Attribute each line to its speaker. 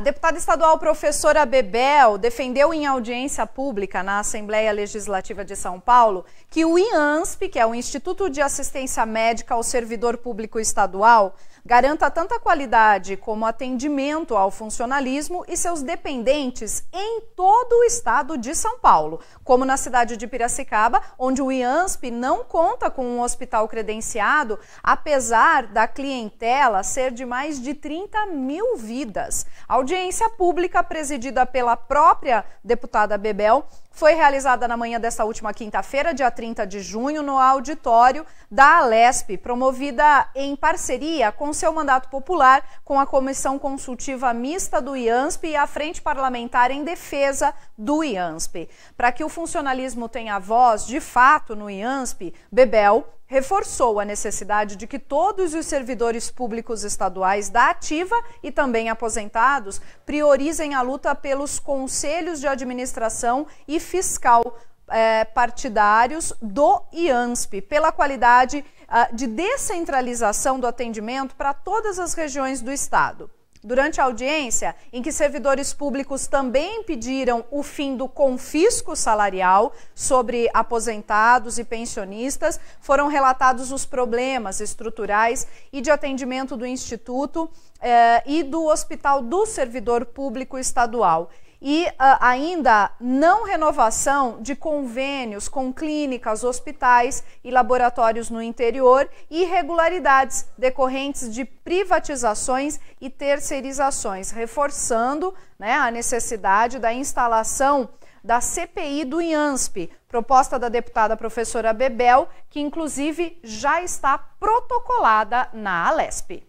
Speaker 1: A deputada estadual professora Bebel defendeu em audiência pública na Assembleia Legislativa de São Paulo que o IANSP, que é o Instituto de Assistência Médica ao Servidor Público Estadual, garanta tanta qualidade como atendimento ao funcionalismo e seus dependentes em todo o estado de São Paulo, como na cidade de Piracicaba, onde o IANSP não conta com um hospital credenciado, apesar da clientela ser de mais de 30 mil vidas. A audiência pública, presidida pela própria deputada Bebel, foi realizada na manhã desta última quinta-feira, dia 30 de junho, no auditório da Alesp, promovida em parceria com seu mandato popular, com a Comissão Consultiva Mista do IANSP e a Frente Parlamentar em Defesa do IANSP. Para que o funcionalismo tenha voz de fato no IANSP, Bebel reforçou a necessidade de que todos os servidores públicos estaduais da ativa e também aposentados priorizem a luta pelos conselhos de administração e fiscal é, partidários do IANSP, pela qualidade uh, de descentralização do atendimento para todas as regiões do Estado. Durante a audiência, em que servidores públicos também pediram o fim do confisco salarial sobre aposentados e pensionistas, foram relatados os problemas estruturais e de atendimento do Instituto eh, e do Hospital do Servidor Público Estadual e uh, ainda não renovação de convênios com clínicas, hospitais e laboratórios no interior irregularidades decorrentes de privatizações e terceirizações, reforçando né, a necessidade da instalação da CPI do IANSP, proposta da deputada professora Bebel, que inclusive já está protocolada na Alesp.